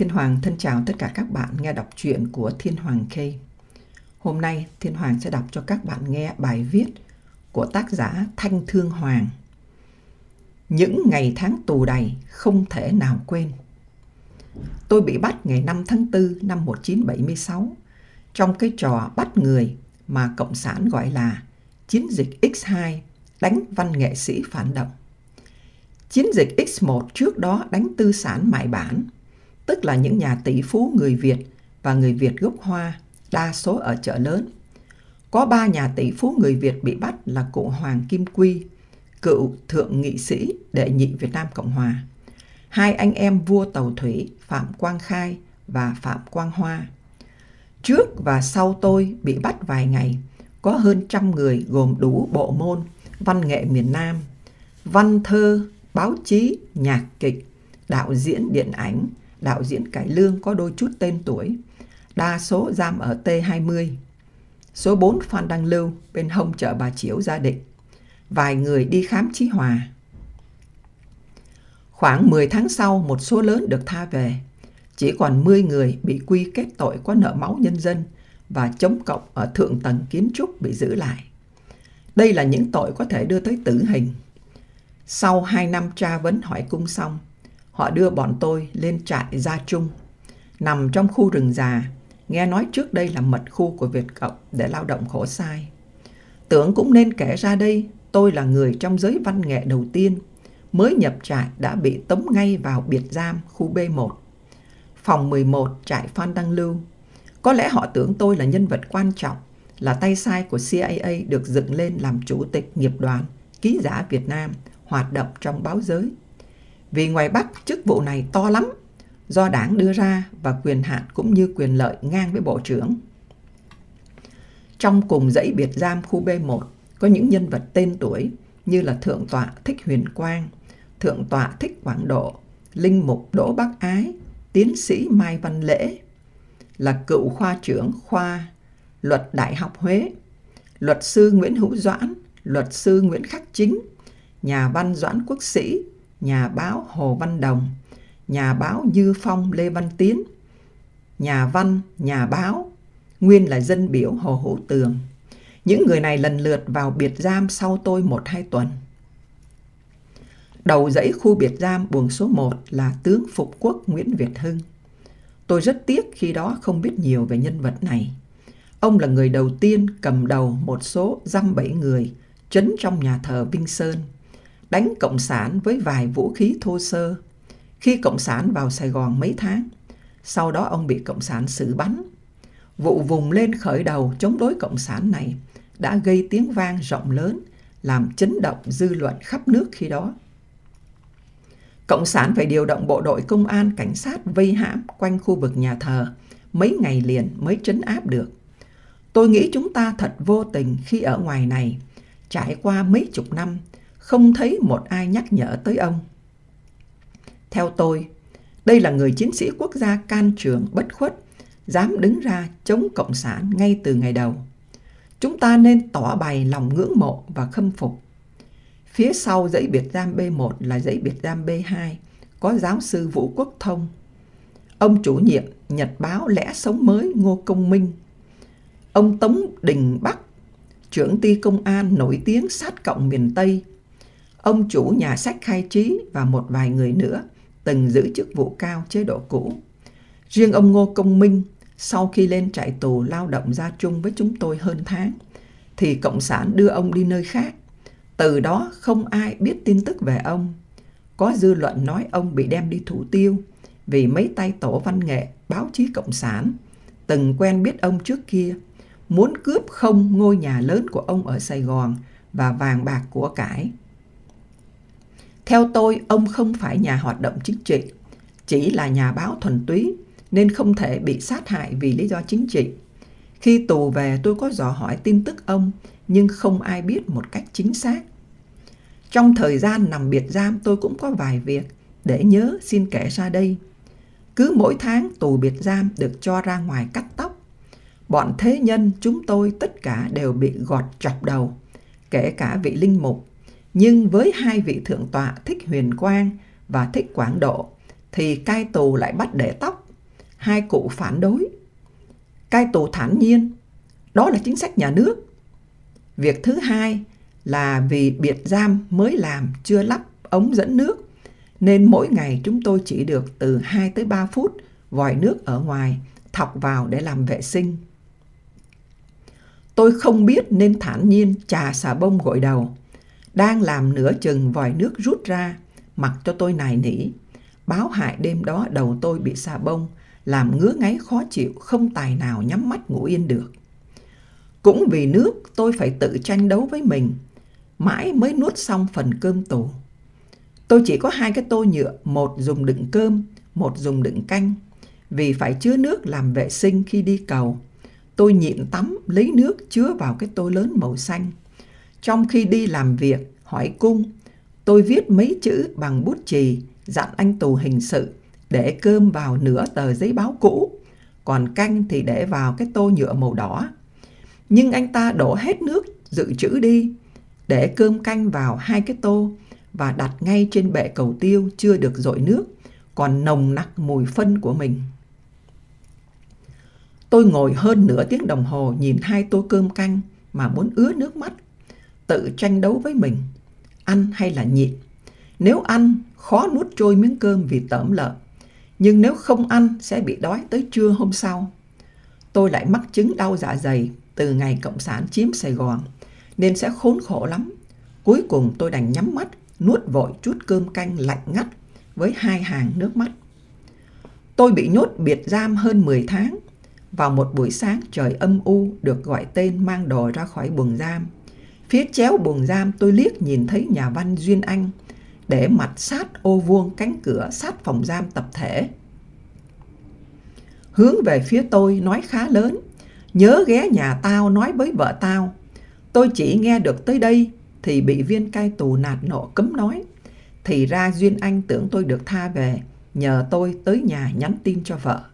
Thiên Hoàng thân chào tất cả các bạn nghe đọc truyện của Thiên Hoàng K. Hôm nay Thiên Hoàng sẽ đọc cho các bạn nghe bài viết của tác giả Thanh Thương Hoàng. Những ngày tháng tù đầy không thể nào quên. Tôi bị bắt ngày 5 tháng 4 năm 1976 trong cái trò bắt người mà Cộng sản gọi là chiến dịch X2 đánh văn nghệ sĩ phản động. Chiến dịch X1 trước đó đánh tư sản mại bản, tức là những nhà tỷ phú người Việt và người Việt gốc Hoa, đa số ở chợ lớn. Có ba nhà tỷ phú người Việt bị bắt là cụ Hoàng Kim Quy, cựu thượng nghị sĩ đệ nhị Việt Nam Cộng Hòa, hai anh em vua tàu thủy Phạm Quang Khai và Phạm Quang Hoa. Trước và sau tôi bị bắt vài ngày, có hơn trăm người gồm đủ bộ môn văn nghệ miền Nam, văn thơ, báo chí, nhạc kịch, đạo diễn điện ảnh, đạo diễn cải lương có đôi chút tên tuổi, đa số giam ở T20. Số 4 Phan Đăng Lưu bên hông chợ Bà Chiếu gia định. Vài người đi khám trí hòa. Khoảng 10 tháng sau, một số lớn được tha về. Chỉ còn 10 người bị quy kết tội có nợ máu nhân dân và chống cộng ở thượng tầng kiến trúc bị giữ lại. Đây là những tội có thể đưa tới tử hình. Sau 2 năm tra vấn hỏi cung xong, họ đưa bọn tôi lên trại Gia Trung, nằm trong khu rừng già, nghe nói trước đây là mật khu của Việt Cộng để lao động khổ sai. Tưởng cũng nên kể ra đây, tôi là người trong giới văn nghệ đầu tiên, mới nhập trại đã bị tống ngay vào biệt giam khu B1. Phòng 11 trại Phan Đăng Lưu. Có lẽ họ tưởng tôi là nhân vật quan trọng, là tay sai của CIA được dựng lên làm chủ tịch nghiệp đoàn, ký giả Việt Nam, hoạt động trong báo giới. Vì ngoài Bắc chức vụ này to lắm, do đảng đưa ra và quyền hạn cũng như quyền lợi ngang với bộ trưởng. Trong cùng dãy biệt giam khu B1 có những nhân vật tên tuổi như là Thượng tọa Thích Huyền Quang, Thượng tọa Thích Quảng Độ, Linh Mục Đỗ Bắc Ái, Tiến sĩ Mai Văn Lễ, là cựu khoa trưởng khoa Luật Đại học Huế, luật sư Nguyễn Hữu Doãn, luật sư Nguyễn Khắc Chính, nhà văn Doãn Quốc Sĩ, nhà báo Hồ Văn Đồng, nhà báo Như Phong Lê Văn Tiến, nhà văn, nhà báo, nguyên là dân biểu Hồ Hữu Tường. Những người này lần lượt vào biệt giam sau tôi một hai tuần. Đầu dãy khu biệt giam buồng số 1 là tướng Phục Quốc Nguyễn Việt Hưng. Tôi rất tiếc khi đó không biết nhiều về nhân vật này. Ông là người đầu tiên cầm đầu một số giam bảy người trấn trong nhà thờ Vinh Sơn, đánh Cộng sản với vài vũ khí thô sơ. Khi Cộng sản vào Sài Gòn mấy tháng, sau đó ông bị Cộng sản xử bắn. Vụ vùng lên khởi đầu chống đối Cộng sản này đã gây tiếng vang rộng lớn, làm chấn động dư luận khắp nước khi đó. Cộng sản phải điều động bộ đội công an cảnh sát vây hãm quanh khu vực nhà thờ mấy ngày liền mới trấn áp được. Tôi nghĩ chúng ta thật vô tình khi ở ngoài này, trải qua mấy chục năm, không thấy một ai nhắc nhở tới ông. Theo tôi, đây là người chiến sĩ quốc gia can trường bất khuất, dám đứng ra chống Cộng sản ngay từ ngày đầu. Chúng ta nên tỏ bày lòng ngưỡng mộ và khâm phục. Phía sau dãy biệt giam B1 là dãy biệt giam B2, có giáo sư Vũ Quốc Thông. Ông chủ nhiệm Nhật báo Lẽ Sống Mới Ngô Công Minh Ông Tống Đình Bắc, trưởng ty công an nổi tiếng sát cộng miền Tây, ông chủ nhà sách khai trí và một vài người nữa từng giữ chức vụ cao chế độ cũ. Riêng ông Ngô Công Minh, sau khi lên trại tù lao động ra chung với chúng tôi hơn tháng, thì Cộng sản đưa ông đi nơi khác. Từ đó không ai biết tin tức về ông. Có dư luận nói ông bị đem đi thủ tiêu vì mấy tay tổ văn nghệ, báo chí Cộng sản, từng quen biết ông trước kia muốn cướp không ngôi nhà lớn của ông ở Sài Gòn và vàng bạc của cải. Theo tôi, ông không phải nhà hoạt động chính trị, chỉ là nhà báo thuần túy nên không thể bị sát hại vì lý do chính trị. Khi tù về tôi có dò hỏi tin tức ông nhưng không ai biết một cách chính xác. Trong thời gian nằm biệt giam tôi cũng có vài việc để nhớ xin kể ra đây. Cứ mỗi tháng tù biệt giam được cho ra ngoài cắt tóc Bọn thế nhân chúng tôi tất cả đều bị gọt chọc đầu, kể cả vị linh mục. Nhưng với hai vị thượng tọa Thích Huyền Quang và Thích Quảng Độ thì cai tù lại bắt để tóc hai cụ phản đối. Cai tù thản nhiên, đó là chính sách nhà nước. Việc thứ hai là vì biệt giam mới làm chưa lắp ống dẫn nước nên mỗi ngày chúng tôi chỉ được từ 2 tới 3 phút vòi nước ở ngoài thọc vào để làm vệ sinh. Tôi không biết nên thản nhiên trà xà bông gội đầu. Đang làm nửa chừng vòi nước rút ra, mặc cho tôi nài nỉ. Báo hại đêm đó đầu tôi bị xà bông, làm ngứa ngáy khó chịu, không tài nào nhắm mắt ngủ yên được. Cũng vì nước tôi phải tự tranh đấu với mình, mãi mới nuốt xong phần cơm tù. Tôi chỉ có hai cái tô nhựa, một dùng đựng cơm, một dùng đựng canh. Vì phải chứa nước làm vệ sinh khi đi cầu, tôi nhịn tắm lấy nước chứa vào cái tô lớn màu xanh. Trong khi đi làm việc, hỏi cung, tôi viết mấy chữ bằng bút chì dặn anh tù hình sự để cơm vào nửa tờ giấy báo cũ, còn canh thì để vào cái tô nhựa màu đỏ. Nhưng anh ta đổ hết nước dự trữ đi, để cơm canh vào hai cái tô và đặt ngay trên bệ cầu tiêu chưa được dội nước, còn nồng nặc mùi phân của mình. Tôi ngồi hơn nửa tiếng đồng hồ nhìn hai tô cơm canh mà muốn ứa nước mắt, tự tranh đấu với mình, ăn hay là nhịn. Nếu ăn, khó nuốt trôi miếng cơm vì tởm lợn, nhưng nếu không ăn sẽ bị đói tới trưa hôm sau. Tôi lại mắc chứng đau dạ dày từ ngày Cộng sản chiếm Sài Gòn, nên sẽ khốn khổ lắm. Cuối cùng tôi đành nhắm mắt, nuốt vội chút cơm canh lạnh ngắt với hai hàng nước mắt. Tôi bị nhốt biệt giam hơn 10 tháng. Vào một buổi sáng trời âm u được gọi tên mang đồ ra khỏi buồng giam. Phía chéo buồng giam tôi liếc nhìn thấy nhà văn Duyên Anh để mặt sát ô vuông cánh cửa sát phòng giam tập thể. Hướng về phía tôi nói khá lớn, nhớ ghé nhà tao nói với vợ tao. Tôi chỉ nghe được tới đây thì bị viên cai tù nạt nộ cấm nói. Thì ra Duyên Anh tưởng tôi được tha về, nhờ tôi tới nhà nhắn tin cho vợ.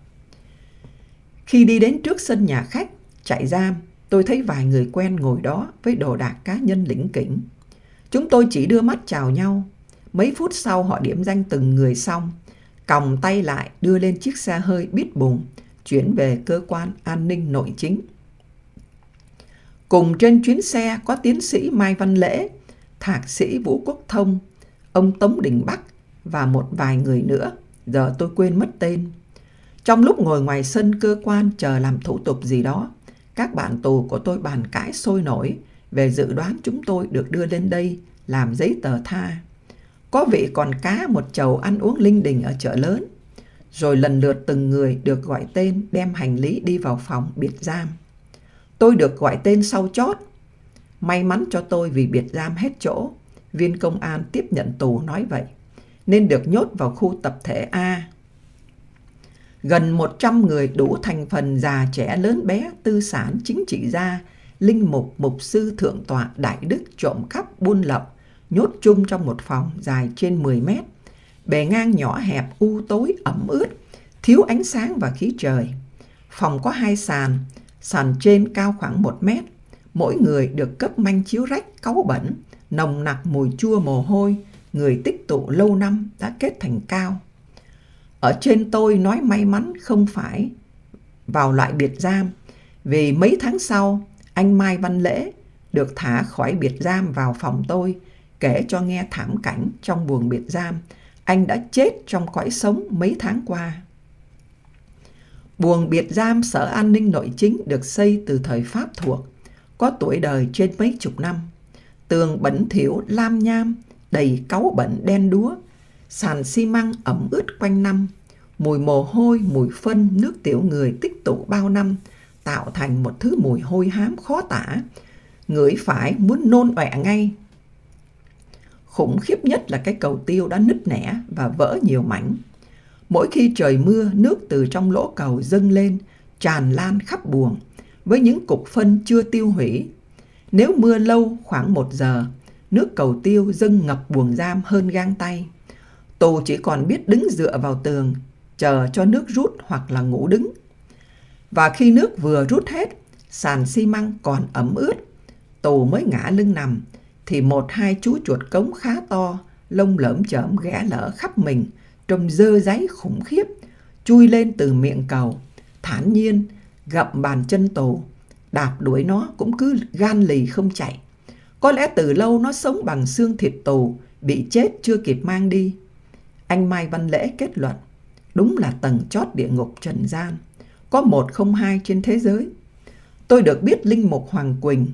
Khi đi đến trước sân nhà khách, chạy giam, tôi thấy vài người quen ngồi đó với đồ đạc cá nhân lĩnh kỉnh. Chúng tôi chỉ đưa mắt chào nhau. Mấy phút sau họ điểm danh từng người xong, còng tay lại đưa lên chiếc xe hơi biết bùng, chuyển về cơ quan an ninh nội chính. Cùng trên chuyến xe có tiến sĩ Mai Văn Lễ, thạc sĩ Vũ Quốc Thông, ông Tống Đình Bắc và một vài người nữa. Giờ tôi quên mất tên. Trong lúc ngồi ngoài sân cơ quan chờ làm thủ tục gì đó, các bạn tù của tôi bàn cãi sôi nổi về dự đoán chúng tôi được đưa lên đây làm giấy tờ tha. Có vị còn cá một chầu ăn uống linh đình ở chợ lớn. Rồi lần lượt từng người được gọi tên đem hành lý đi vào phòng biệt giam. Tôi được gọi tên sau chót. May mắn cho tôi vì biệt giam hết chỗ. Viên công an tiếp nhận tù nói vậy. Nên được nhốt vào khu tập thể A. Gần 100 người đủ thành phần già trẻ lớn bé, tư sản, chính trị gia, linh mục, mục sư, thượng tọa, đại đức, trộm cắp, buôn lậu, nhốt chung trong một phòng dài trên 10 mét. Bề ngang nhỏ hẹp, u tối, ẩm ướt, thiếu ánh sáng và khí trời. Phòng có hai sàn, Sàn trên cao khoảng 1 mét, mỗi người được cấp manh chiếu rách cáu bẩn, nồng nặc mùi chua mồ hôi, người tích tụ lâu năm đã kết thành cao. Ở trên tôi nói may mắn không phải vào loại biệt giam, vì mấy tháng sau, anh Mai Văn Lễ được thả khỏi biệt giam vào phòng tôi, kể cho nghe thảm cảnh trong buồng biệt giam. Anh đã chết trong cõi sống mấy tháng qua. Buồng biệt giam Sở An ninh Nội chính được xây từ thời Pháp thuộc, có tuổi đời trên mấy chục năm. Tường bẩn thỉu lam nham, đầy cáu bẩn đen đúa, sàn xi măng ẩm ướt quanh năm, mùi mồ hôi, mùi phân, nước tiểu người tích tụ bao năm, tạo thành một thứ mùi hôi hám khó tả. Ngửi phải muốn nôn ọe ngay. Khủng khiếp nhất là cái cầu tiêu đã nứt nẻ và vỡ nhiều mảnh. Mỗi khi trời mưa, nước từ trong lỗ cầu dâng lên, tràn lan khắp buồng, với những cục phân chưa tiêu hủy. Nếu mưa lâu khoảng một giờ, nước cầu tiêu dâng ngập buồng giam hơn gang tay. Tù chỉ còn biết đứng dựa vào tường, chờ cho nước rút hoặc là ngủ đứng. Và khi nước vừa rút hết, sàn xi măng còn ẩm ướt, tù mới ngã lưng nằm, thì một hai chú chuột cống khá to, lông lởm chởm ghé lở khắp mình, trông dơ giấy khủng khiếp. chui lên từ miệng cầu, thản nhiên gậm bàn chân tù, đạp đuổi nó cũng cứ gan lì không chạy. Có lẽ từ lâu nó sống bằng xương thịt tù, bị chết chưa kịp mang đi. Anh Mai Văn Lễ kết luận, đúng là tầng chót địa ngục trần gian, có một không hai trên thế giới. Tôi được biết Linh Mục Hoàng Quỳnh,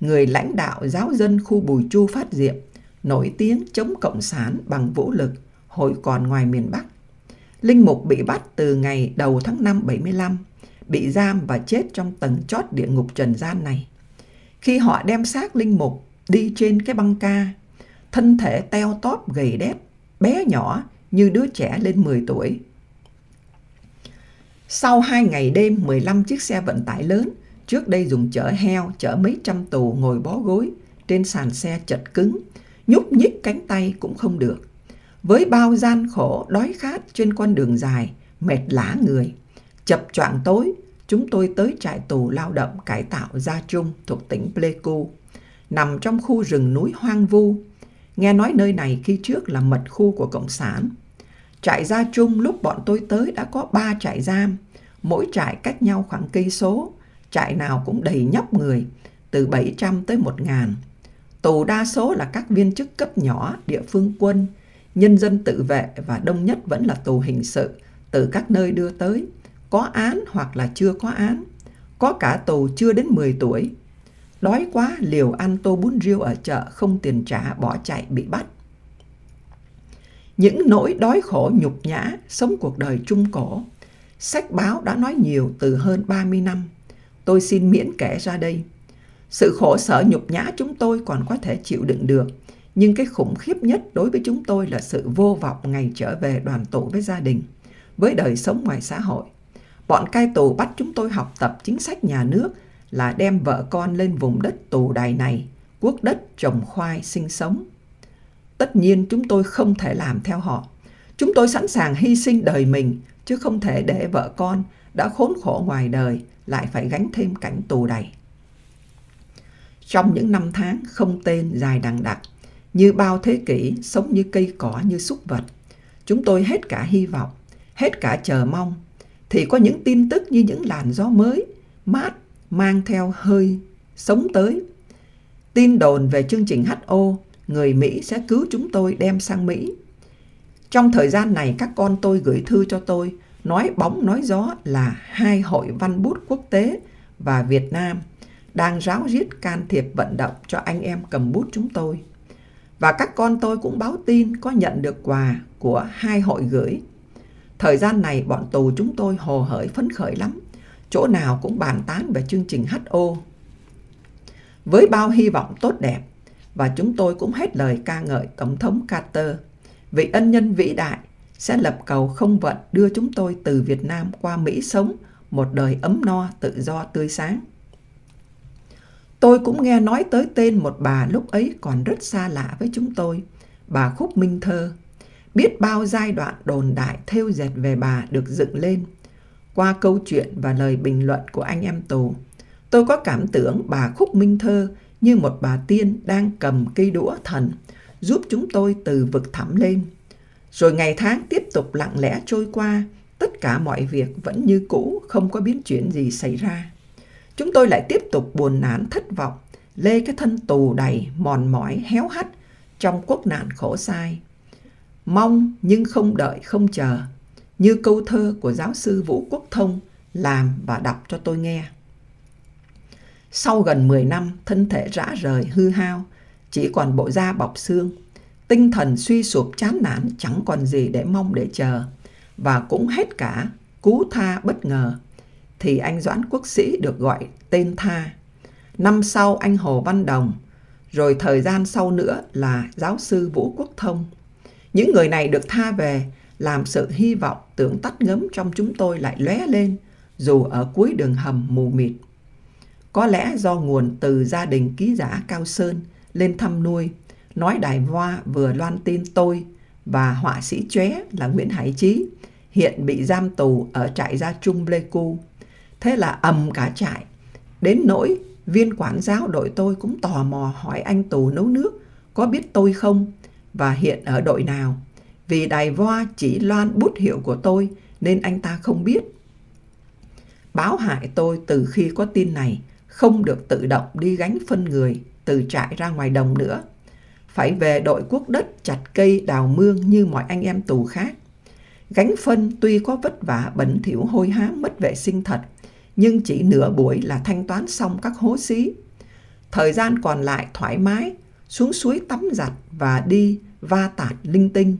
người lãnh đạo giáo dân khu Bùi Chu Phát Diệm, nổi tiếng chống Cộng sản bằng vũ lực, hồi còn ngoài miền Bắc. Linh Mục bị bắt từ ngày đầu tháng 5 75, bị giam và chết trong tầng chót địa ngục trần gian này. Khi họ đem xác Linh Mục đi trên cái băng ca, thân thể teo tóp gầy đét, bé nhỏ như đứa trẻ lên 10 tuổi. Sau hai ngày đêm 15 chiếc xe vận tải lớn, trước đây dùng chở heo, chở mấy trăm tù ngồi bó gối, trên sàn xe chật cứng, nhúc nhích cánh tay cũng không được. Với bao gian khổ, đói khát trên con đường dài, mệt lã người. Chập choạng tối, chúng tôi tới trại tù lao động cải tạo Gia Trung thuộc tỉnh Pleiku, nằm trong khu rừng núi hoang vu. Nghe nói nơi này khi trước là mật khu của Cộng sản. Trại Gia chung lúc bọn tôi tới đã có ba trại giam, mỗi trại cách nhau khoảng cây số, trại nào cũng đầy nhóc người, từ 700 tới 1.000. Tù đa số là các viên chức cấp nhỏ, địa phương quân, nhân dân tự vệ và đông nhất vẫn là tù hình sự từ các nơi đưa tới, có án hoặc là chưa có án, có cả tù chưa đến 10 tuổi. Đói quá liều ăn tô bún riêu ở chợ không tiền trả bỏ chạy bị bắt. Những nỗi đói khổ nhục nhã sống cuộc đời trung cổ, sách báo đã nói nhiều từ hơn 30 năm. Tôi xin miễn kể ra đây. Sự khổ sở nhục nhã chúng tôi còn có thể chịu đựng được, nhưng cái khủng khiếp nhất đối với chúng tôi là sự vô vọng ngày trở về đoàn tụ với gia đình, với đời sống ngoài xã hội. Bọn cai tù bắt chúng tôi học tập chính sách nhà nước là đem vợ con lên vùng đất tù đài này, quốc đất trồng khoai sinh sống. Tất nhiên chúng tôi không thể làm theo họ. Chúng tôi sẵn sàng hy sinh đời mình, chứ không thể để vợ con đã khốn khổ ngoài đời lại phải gánh thêm cảnh tù đầy. Trong những năm tháng không tên dài đằng đặc, như bao thế kỷ sống như cây cỏ như súc vật, chúng tôi hết cả hy vọng, hết cả chờ mong, thì có những tin tức như những làn gió mới, mát, mang theo hơi, sống tới. Tin đồn về chương trình HO, người Mỹ sẽ cứu chúng tôi đem sang Mỹ. Trong thời gian này các con tôi gửi thư cho tôi, nói bóng nói gió là hai hội văn bút quốc tế và Việt Nam đang ráo riết can thiệp vận động cho anh em cầm bút chúng tôi. Và các con tôi cũng báo tin có nhận được quà của hai hội gửi. Thời gian này bọn tù chúng tôi hồ hởi phấn khởi lắm, chỗ nào cũng bàn tán về chương trình HO. Với bao hy vọng tốt đẹp, và chúng tôi cũng hết lời ca ngợi Tổng thống Carter, vị ân nhân vĩ đại sẽ lập cầu không vận đưa chúng tôi từ Việt Nam qua Mỹ sống một đời ấm no, tự do, tươi sáng. Tôi cũng nghe nói tới tên một bà lúc ấy còn rất xa lạ với chúng tôi, bà Khúc Minh Thơ. Biết bao giai đoạn đồn đại theo dệt về bà được dựng lên. Qua câu chuyện và lời bình luận của anh em tù, tôi có cảm tưởng bà Khúc Minh Thơ như một bà tiên đang cầm cây đũa thần, giúp chúng tôi từ vực thẳm lên. Rồi ngày tháng tiếp tục lặng lẽ trôi qua, tất cả mọi việc vẫn như cũ, không có biến chuyển gì xảy ra. Chúng tôi lại tiếp tục buồn nản thất vọng, lê cái thân tù đầy, mòn mỏi, héo hắt trong quốc nạn khổ sai. Mong nhưng không đợi, không chờ, như câu thơ của giáo sư Vũ Quốc Thông làm và đọc cho tôi nghe. Sau gần 10 năm, thân thể rã rời, hư hao, chỉ còn bộ da bọc xương. Tinh thần suy sụp chán nản chẳng còn gì để mong để chờ. Và cũng hết cả, cú tha bất ngờ. Thì anh Doãn Quốc Sĩ được gọi tên tha. Năm sau anh Hồ Văn Đồng. Rồi thời gian sau nữa là giáo sư Vũ Quốc Thông. Những người này được tha về làm sự hy vọng tưởng tắt ngấm trong chúng tôi lại lóe lên dù ở cuối đường hầm mù mịt. Có lẽ do nguồn từ gia đình ký giả Cao Sơn lên thăm nuôi, nói đài hoa vừa loan tin tôi và họa sĩ chóe là Nguyễn Hải Chí hiện bị giam tù ở trại gia Trung Pleiku. Thế là ầm cả trại. Đến nỗi viên quản giáo đội tôi cũng tò mò hỏi anh tù nấu nước có biết tôi không và hiện ở đội nào. Vì đài voa chỉ loan bút hiệu của tôi nên anh ta không biết. Báo hại tôi từ khi có tin này không được tự động đi gánh phân người từ trại ra ngoài đồng nữa. Phải về đội quốc đất chặt cây đào mương như mọi anh em tù khác. Gánh phân tuy có vất vả bẩn thỉu hôi hám mất vệ sinh thật, nhưng chỉ nửa buổi là thanh toán xong các hố xí. Thời gian còn lại thoải mái, xuống suối tắm giặt và đi va tạt linh tinh,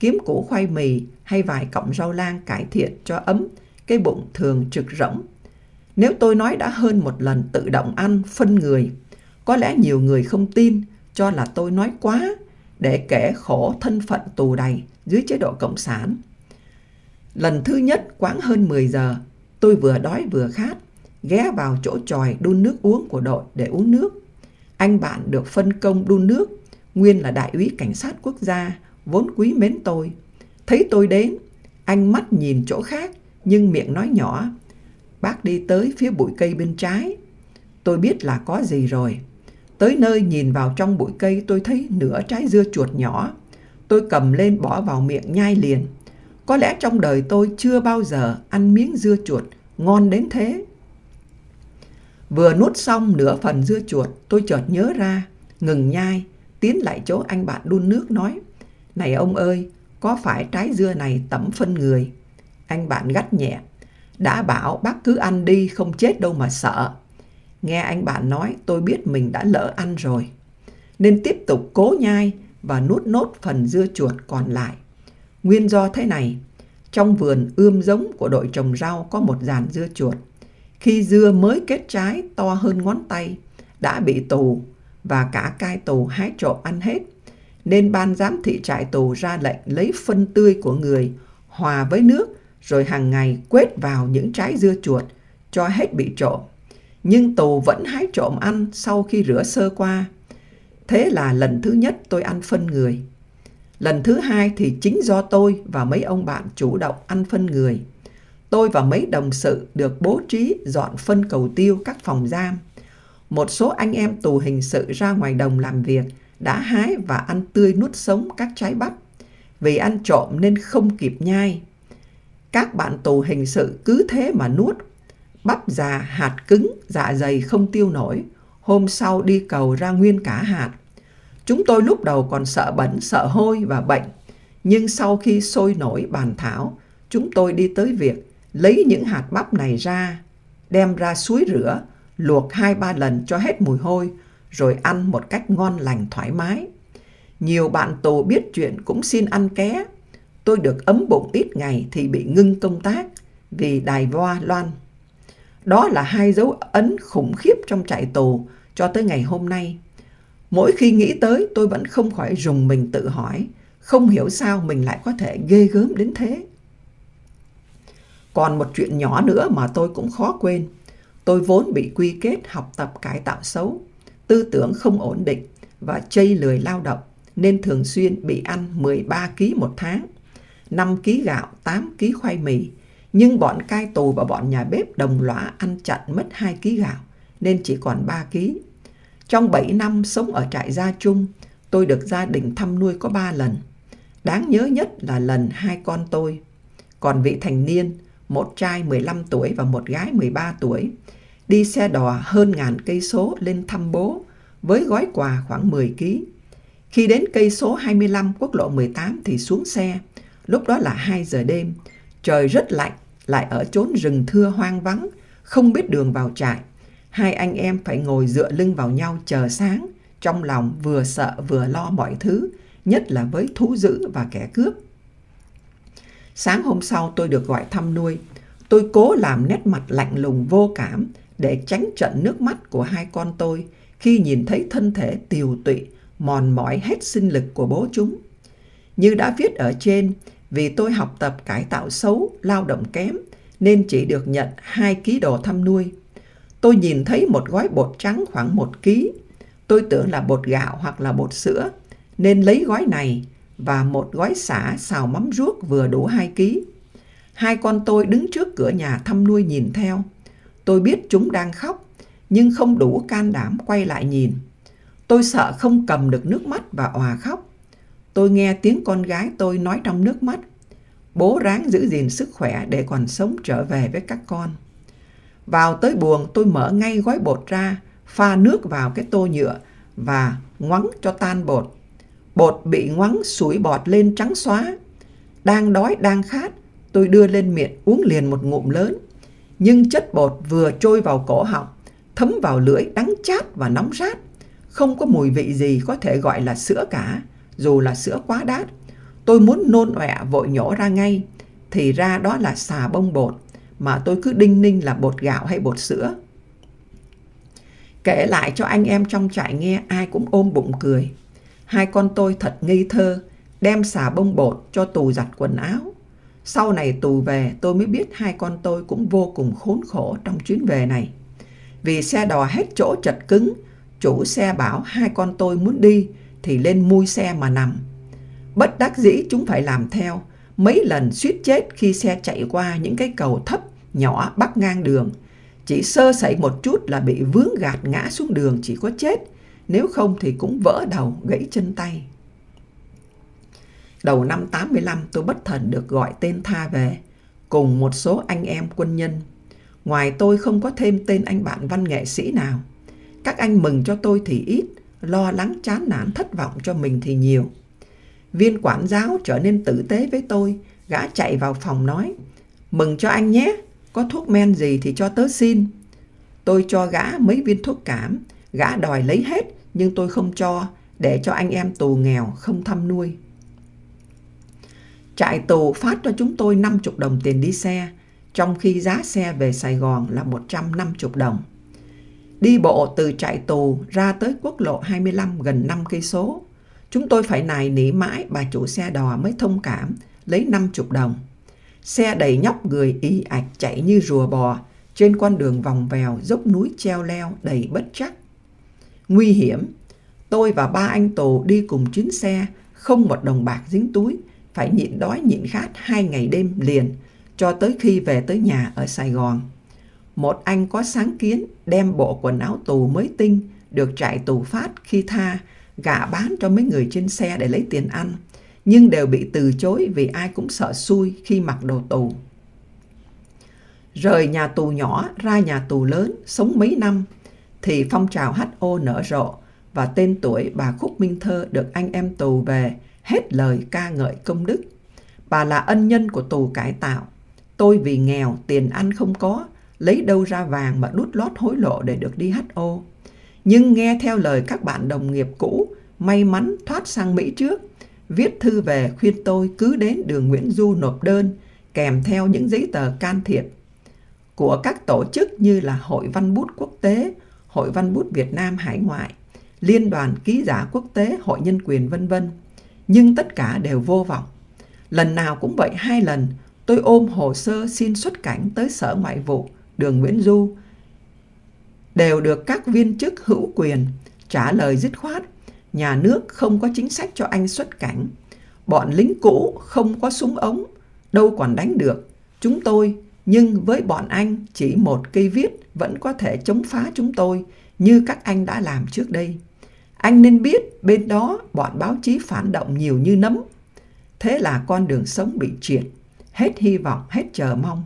kiếm củ khoai mì hay vài cọng rau lang cải thiện cho ấm, cái bụng thường trực rỗng. Nếu tôi nói đã hơn một lần tự động ăn phân người, có lẽ nhiều người không tin cho là tôi nói quá để kể khổ thân phận tù đầy dưới chế độ Cộng sản. Lần thứ nhất quãng hơn 10 giờ, tôi vừa đói vừa khát, ghé vào chỗ tròi đun nước uống của đội để uống nước. Anh bạn được phân công đun nước, nguyên là đại úy cảnh sát quốc gia, vốn quý mến tôi. Thấy tôi đến, anh mắt nhìn chỗ khác, nhưng miệng nói nhỏ. Bác đi tới phía bụi cây bên trái. Tôi biết là có gì rồi. Tới nơi nhìn vào trong bụi cây tôi thấy nửa trái dưa chuột nhỏ. Tôi cầm lên bỏ vào miệng nhai liền. Có lẽ trong đời tôi chưa bao giờ ăn miếng dưa chuột ngon đến thế. Vừa nuốt xong nửa phần dưa chuột, tôi chợt nhớ ra, ngừng nhai, tiến lại chỗ anh bạn đun nước nói. Này ông ơi, có phải trái dưa này tẩm phân người? Anh bạn gắt nhẹ. Đã bảo bác cứ ăn đi, không chết đâu mà sợ. Nghe anh bạn nói, tôi biết mình đã lỡ ăn rồi. Nên tiếp tục cố nhai và nuốt nốt phần dưa chuột còn lại. Nguyên do thế này, trong vườn ươm giống của đội trồng rau có một dàn dưa chuột. Khi dưa mới kết trái to hơn ngón tay, đã bị tù và cả cai tù hái trộm ăn hết. Nên ban giám thị trại tù ra lệnh lấy phân tươi của người hòa với nước rồi hàng ngày quét vào những trái dưa chuột, cho hết bị trộm. Nhưng tù vẫn hái trộm ăn sau khi rửa sơ qua. Thế là lần thứ nhất tôi ăn phân người. Lần thứ hai thì chính do tôi và mấy ông bạn chủ động ăn phân người. Tôi và mấy đồng sự được bố trí dọn phân cầu tiêu các phòng giam. Một số anh em tù hình sự ra ngoài đồng làm việc đã hái và ăn tươi nuốt sống các trái bắp. Vì ăn trộm nên không kịp nhai. Các bạn tù hình sự cứ thế mà nuốt. Bắp già, hạt cứng, dạ dày không tiêu nổi. Hôm sau đi cầu ra nguyên cả hạt. Chúng tôi lúc đầu còn sợ bẩn, sợ hôi và bệnh. Nhưng sau khi sôi nổi bàn thảo, chúng tôi đi tới việc lấy những hạt bắp này ra, đem ra suối rửa, luộc hai ba lần cho hết mùi hôi, rồi ăn một cách ngon lành thoải mái. Nhiều bạn tù biết chuyện cũng xin ăn ké. Tôi được ấm bụng ít ngày thì bị ngưng công tác vì đài voa loan. Đó là hai dấu ấn khủng khiếp trong trại tù cho tới ngày hôm nay. Mỗi khi nghĩ tới tôi vẫn không khỏi rùng mình tự hỏi, không hiểu sao mình lại có thể ghê gớm đến thế. Còn một chuyện nhỏ nữa mà tôi cũng khó quên. Tôi vốn bị quy kết học tập cải tạo xấu, tư tưởng không ổn định và chây lười lao động nên thường xuyên bị ăn 13 kg một tháng, 5 kg gạo, 8 kg khoai mì. Nhưng bọn cai tù và bọn nhà bếp đồng lõa ăn chặn mất 2 kg gạo nên chỉ còn 3 kg. Trong 7 năm sống ở trại gia chung, tôi được gia đình thăm nuôi có 3 lần. Đáng nhớ nhất là lần hai con tôi. Còn vị thành niên, một trai 15 tuổi và một gái 13 tuổi, đi xe đò hơn ngàn cây số lên thăm bố với gói quà khoảng 10 kg. Khi đến cây số 25 quốc lộ 18 thì xuống xe, lúc đó là 2 giờ đêm, trời rất lạnh, lại ở chốn rừng thưa hoang vắng, không biết đường vào trại. Hai anh em phải ngồi dựa lưng vào nhau chờ sáng, trong lòng vừa sợ vừa lo mọi thứ, nhất là với thú dữ và kẻ cướp. Sáng hôm sau tôi được gọi thăm nuôi. Tôi cố làm nét mặt lạnh lùng vô cảm để tránh trận nước mắt của hai con tôi khi nhìn thấy thân thể tiều tụy, mòn mỏi hết sinh lực của bố chúng. Như đã viết ở trên, vì tôi học tập cải tạo xấu, lao động kém, nên chỉ được nhận 2 ký đồ thăm nuôi. Tôi nhìn thấy một gói bột trắng khoảng 1 ký. Tôi tưởng là bột gạo hoặc là bột sữa, nên lấy gói này và một gói xả xào mắm ruốc vừa đủ 2 ký. Hai con tôi đứng trước cửa nhà thăm nuôi nhìn theo. Tôi biết chúng đang khóc, nhưng không đủ can đảm quay lại nhìn. Tôi sợ không cầm được nước mắt và òa khóc. Tôi nghe tiếng con gái tôi nói trong nước mắt. bố ráng giữ gìn sức khỏe để còn sống trở về với các con. Vào tới buồng tôi mở ngay gói bột ra, pha nước vào cái tô nhựa và ngoắng cho tan bột. Bột bị ngoắng sủi bọt lên trắng xóa. Đang đói, đang khát, tôi đưa lên miệng uống liền một ngụm lớn. Nhưng chất bột vừa trôi vào cổ họng, thấm vào lưỡi đắng chát và nóng rát. Không có mùi vị gì có thể gọi là sữa cả, dù là sữa quá đát. Tôi muốn nôn ọe vội nhổ ra ngay, thì ra đó là xà bông bột, mà tôi cứ đinh ninh là bột gạo hay bột sữa. Kể lại cho anh em trong trại nghe ai cũng ôm bụng cười. Hai con tôi thật ngây thơ, đem xà bông bột cho tù giặt quần áo. Sau này tù về tôi mới biết hai con tôi cũng vô cùng khốn khổ trong chuyến về này. Vì xe đò hết chỗ chật cứng, chủ xe bảo hai con tôi muốn đi thì lên mui xe mà nằm. Bất đắc dĩ chúng phải làm theo, mấy lần suýt chết khi xe chạy qua những cái cầu thấp nhỏ bắc ngang đường. Chỉ sơ sẩy một chút là bị vướng gạt ngã xuống đường chỉ có chết, nếu không thì cũng vỡ đầu, gãy chân tay. Đầu năm 85 tôi bất thần được gọi tên Tha về, cùng một số anh em quân nhân. Ngoài tôi không có thêm tên anh bạn văn nghệ sĩ nào. Các anh mừng cho tôi thì ít, lo lắng chán nản thất vọng cho mình thì nhiều. Viên quản giáo trở nên tử tế với tôi, gã chạy vào phòng nói, mừng cho anh nhé, có thuốc men gì thì cho tớ xin. Tôi cho gã mấy viên thuốc cảm, gã đòi lấy hết nhưng tôi không cho để cho anh em tù nghèo không thăm nuôi. Trại tù phát cho chúng tôi 50 đồng tiền đi xe, trong khi giá xe về Sài Gòn là 150 đồng. Đi bộ từ trại tù ra tới quốc lộ 25 gần 5 cây số. Chúng tôi phải nài nỉ mãi bà chủ xe đò mới thông cảm, lấy 50 đồng. Xe đầy nhóc người y ạch chạy như rùa bò trên con đường vòng vèo dốc núi treo leo đầy bất chắc. Nguy hiểm, tôi và ba anh tù đi cùng chuyến xe, không một đồng bạc dính túi, phải nhịn đói nhịn khát hai ngày đêm liền, cho tới khi về tới nhà ở Sài Gòn. Một anh có sáng kiến đem bộ quần áo tù mới tinh được trại tù phát khi tha gạ bán cho mấy người trên xe để lấy tiền ăn, nhưng đều bị từ chối vì ai cũng sợ xui khi mặc đồ tù. Rời nhà tù nhỏ ra nhà tù lớn, sống mấy năm, thì phong trào HO nở rộ và tên tuổi bà Khúc Minh Thơ được anh em tù về hết lời ca ngợi công đức. Bà là ân nhân của tù cải tạo. Tôi vì nghèo, tiền ăn không có, lấy đâu ra vàng mà đút lót hối lộ để được đi HO. Nhưng nghe theo lời các bạn đồng nghiệp cũ, may mắn thoát sang Mỹ trước, viết thư về khuyên tôi cứ đến đường Nguyễn Du nộp đơn kèm theo những giấy tờ can thiệp của các tổ chức như là Hội Văn Bút Quốc tế, Hội Văn Bút Việt Nam Hải Ngoại, Liên đoàn Ký giả Quốc tế, Hội Nhân quyền vân vân. Nhưng tất cả đều vô vọng. Lần nào cũng vậy hai lần, tôi ôm hồ sơ xin xuất cảnh tới Sở Ngoại vụ, đường Nguyễn Du. Đều được các viên chức hữu quyền trả lời dứt khoát, nhà nước không có chính sách cho anh xuất cảnh. Bọn lính cũ không có súng ống, đâu còn đánh được. Chúng tôi, nhưng với bọn anh chỉ một cây viết vẫn có thể chống phá chúng tôi như các anh đã làm trước đây. Anh nên biết bên đó bọn báo chí phản động nhiều như nấm. Thế là con đường sống bị triệt, hết hy vọng, hết chờ mong.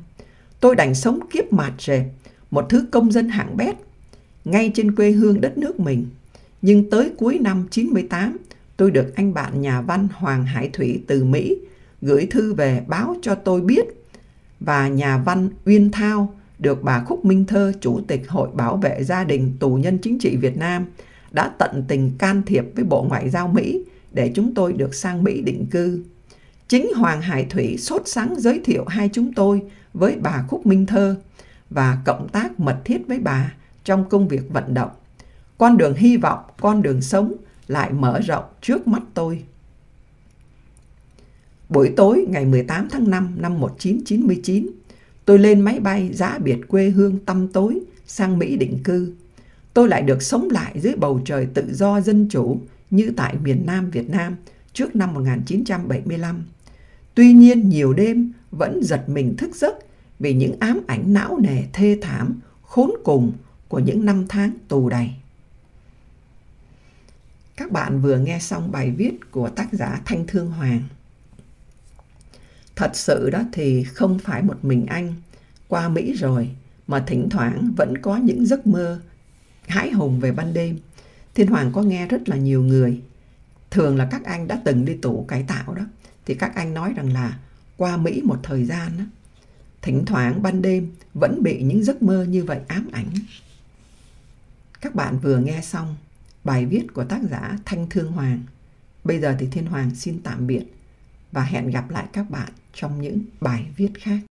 Tôi đành sống kiếp mạt rệp, một thứ công dân hạng bét, ngay trên quê hương đất nước mình. Nhưng tới cuối năm 98, tôi được anh bạn nhà văn Hoàng Hải Thủy từ Mỹ gửi thư về báo cho tôi biết và nhà văn Uyên Thao được bà Khúc Minh Thơ, Chủ tịch Hội Bảo vệ Gia đình Tù nhân Chính trị Việt Nam, đã tận tình can thiệp với Bộ Ngoại giao Mỹ để chúng tôi được sang Mỹ định cư. Chính Hoàng Hải Thủy sốt sắng giới thiệu hai chúng tôi với bà Khúc Minh Thơ và cộng tác mật thiết với bà trong công việc vận động. Con đường hy vọng, con đường sống lại mở rộng trước mắt tôi. Buổi tối ngày 18 tháng 5 năm 1999, tôi lên máy bay giã biệt quê hương tăm tối sang Mỹ định cư. Tôi lại được sống lại dưới bầu trời tự do dân chủ như tại miền Nam Việt Nam trước năm 1975. Tuy nhiên nhiều đêm vẫn giật mình thức giấc vì những ám ảnh não nề thê thảm, khốn cùng của những năm tháng tù đầy. Các bạn vừa nghe xong bài viết của tác giả Thanh Thương Hoàng. Thật sự đó thì không phải một mình anh qua Mỹ rồi mà thỉnh thoảng vẫn có những giấc mơ hãi hùng về ban đêm. Thiên Hoàng có nghe rất là nhiều người, thường là các anh đã từng đi tù cải tạo đó, thì các anh nói rằng là qua Mỹ một thời gian đó, thỉnh thoảng ban đêm vẫn bị những giấc mơ như vậy ám ảnh. Các bạn vừa nghe xong bài viết của tác giả Thanh Thương Hoàng. Bây giờ thì Thiên Hoàng xin tạm biệt và hẹn gặp lại các bạn trong những bài viết khác.